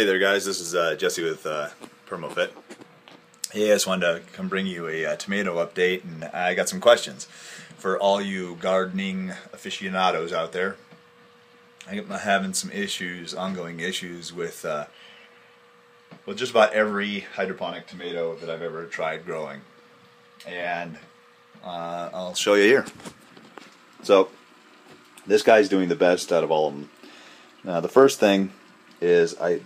Hey there guys, this is uh, Jesse with uh, PermoFit. Hey, I just wanted to come bring you a uh, tomato update and I got some questions for all you gardening aficionados out there. I'm having some issues, ongoing issues with uh, well, just about every hydroponic tomato that I've ever tried growing. And uh, I'll show you here. So, this guy's doing the best out of all of them. Now, the first thing is I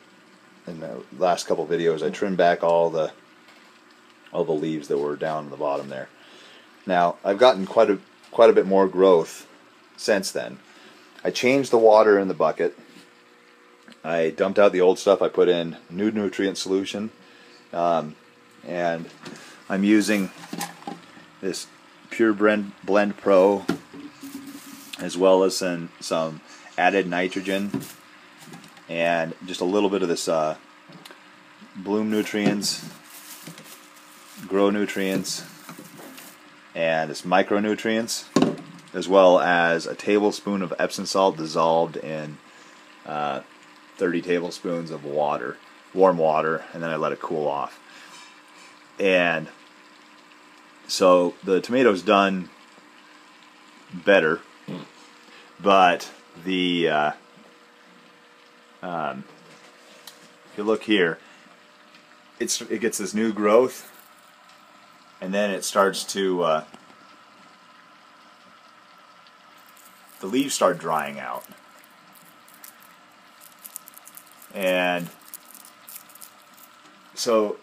in the last couple videos I trimmed back all the all the leaves that were down in the bottom there. Now I've gotten quite a quite a bit more growth since then. I changed the water in the bucket. I dumped out the old stuff. I put in new nutrient solution, um, and I'm using this Pure Blend, Blend Pro as well as some, some added nitrogen and just a little bit of this uh, bloom nutrients, grow nutrients, and this micronutrients, as well as a tablespoon of Epsom salt dissolved in uh, 30 tablespoons of water, warm water, and then I let it cool off. And so the tomatoes done better, but the uh, um, if you look here, it's it gets this new growth, and then it starts to uh, the leaves start drying out, and so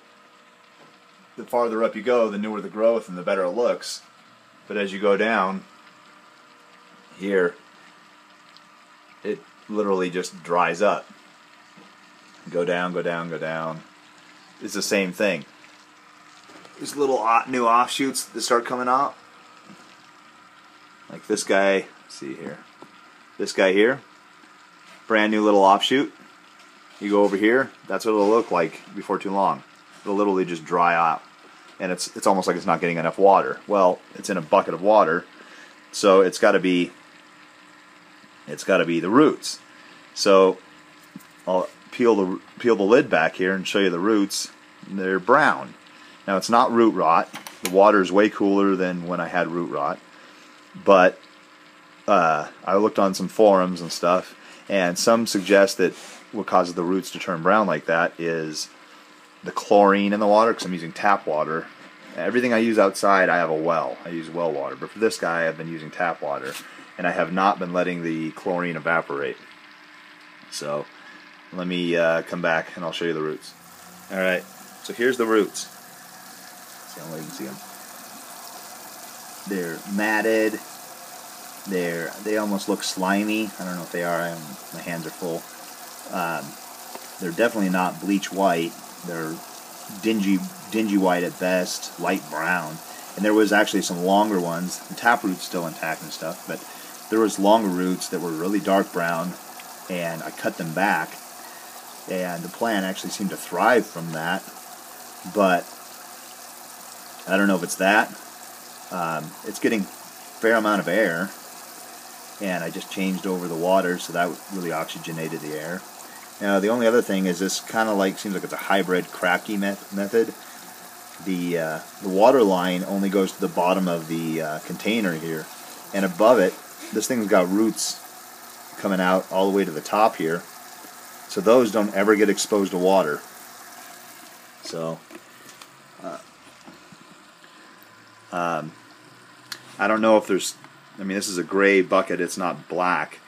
the farther up you go, the newer the growth and the better it looks. But as you go down here, it literally just dries up. Go down, go down, go down. It's the same thing. These little new offshoots that start coming out. Like this guy, see here. This guy here, brand new little offshoot. You go over here, that's what it'll look like before too long. It'll literally just dry out. And it's it's almost like it's not getting enough water. Well, it's in a bucket of water, so it's got to be it's got to be the roots. So I'll peel the peel the lid back here and show you the roots. They're brown. Now it's not root rot. The water is way cooler than when I had root rot. But uh, I looked on some forums and stuff, and some suggest that what causes the roots to turn brown like that is the chlorine in the water because I'm using tap water. Everything I use outside, I have a well. I use well water. But for this guy, I've been using tap water and I have not been letting the chlorine evaporate. So let me uh, come back and I'll show you the roots. Alright, so here's the roots. See how you can see them. They're matted. They're they almost look slimy. I don't know if they are. I'm, my hands are full. Um, they're definitely not bleach white. They're dingy dingy white at best, light brown. And there was actually some longer ones. The taproot's still intact and stuff, but there was longer roots that were really dark brown and I cut them back and the plant actually seemed to thrive from that. But I don't know if it's that. Um, it's getting a fair amount of air and I just changed over the water so that really oxygenated the air. Now the only other thing is this kind of like seems like it's a hybrid Kratky method. The uh, the water line only goes to the bottom of the uh, container here and above it this thing's got roots coming out all the way to the top here. So those don't ever get exposed to water. So, uh, um, I don't know if there's, I mean, this is a gray bucket, it's not black,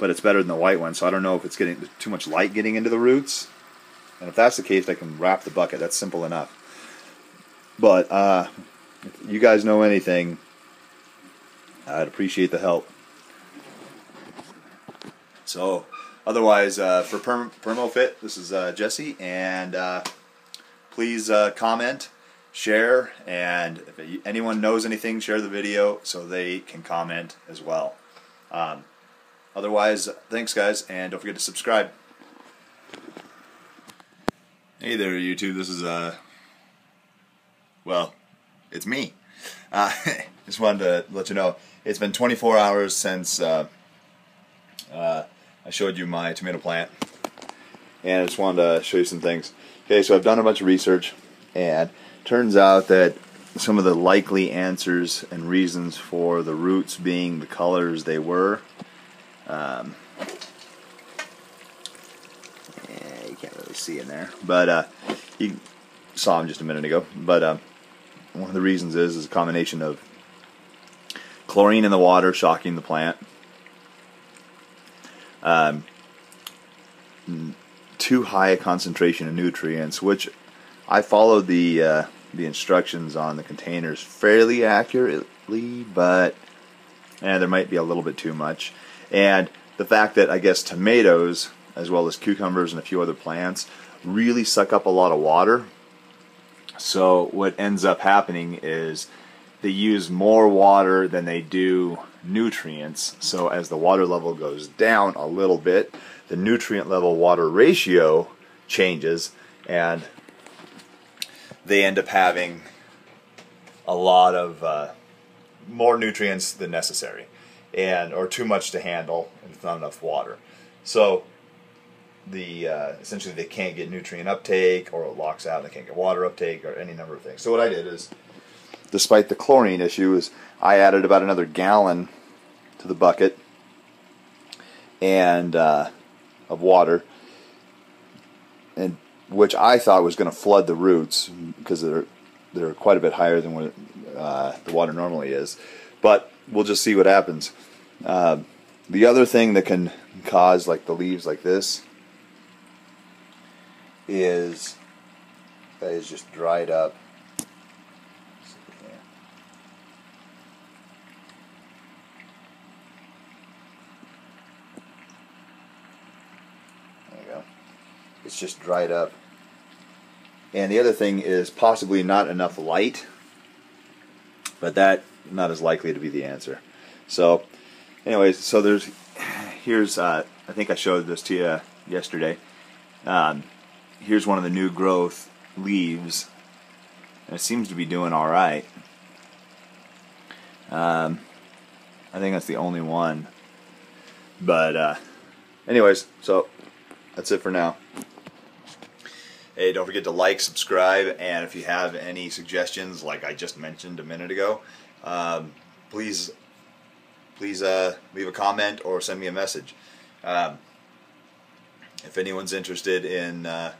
but it's better than the white one, so I don't know if it's getting too much light getting into the roots. And if that's the case, I can wrap the bucket. That's simple enough. But uh, if you guys know anything, I'd appreciate the help. So, otherwise, uh, for Perm PermoFit, this is uh, Jesse, and uh, please uh, comment, share, and if anyone knows anything, share the video so they can comment as well. Um, otherwise, thanks, guys, and don't forget to subscribe. Hey there, YouTube. This is uh, well, it's me. Uh, just wanted to let you know it's been 24 hours since uh, uh, I showed you my tomato plant and I just wanted to show you some things. Okay, so I've done a bunch of research, and turns out that some of the likely answers and reasons for the roots being the colors they were. Um, yeah, you can't really see in there, but uh, you saw them just a minute ago. But uh, one of the reasons is is a combination of chlorine in the water shocking the plant. Um, too high a concentration of nutrients, which I followed the uh, the instructions on the containers fairly accurately, but and there might be a little bit too much. And the fact that I guess tomatoes, as well as cucumbers and a few other plants, really suck up a lot of water. So what ends up happening is they use more water than they do nutrients. So as the water level goes down a little bit, the nutrient level water ratio changes and they end up having a lot of uh, more nutrients than necessary and or too much to handle and not enough water. So the uh, essentially they can't get nutrient uptake or it locks out and they can't get water uptake or any number of things. So what I did is despite the chlorine issue is I added about another gallon to the bucket and uh, of water and which I thought was going to flood the roots because they're they're quite a bit higher than what uh, the water normally is. But we'll just see what happens. Uh, the other thing that can cause like the leaves like this is that is just dried up. There you go. It's just dried up. And the other thing is possibly not enough light, but that not as likely to be the answer. So, anyways, so there's here's uh, I think I showed this to you yesterday. Um, here's one of the new growth leaves, and it seems to be doing all right. Um, I think that's the only one. But uh, anyways, so that's it for now. Hey, don't forget to like, subscribe, and if you have any suggestions, like I just mentioned a minute ago, um, please, please uh, leave a comment or send me a message. Um, if anyone's interested in uh,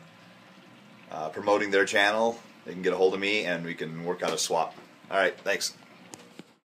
uh, promoting their channel, they can get a hold of me and we can work out a swap. All right, thanks.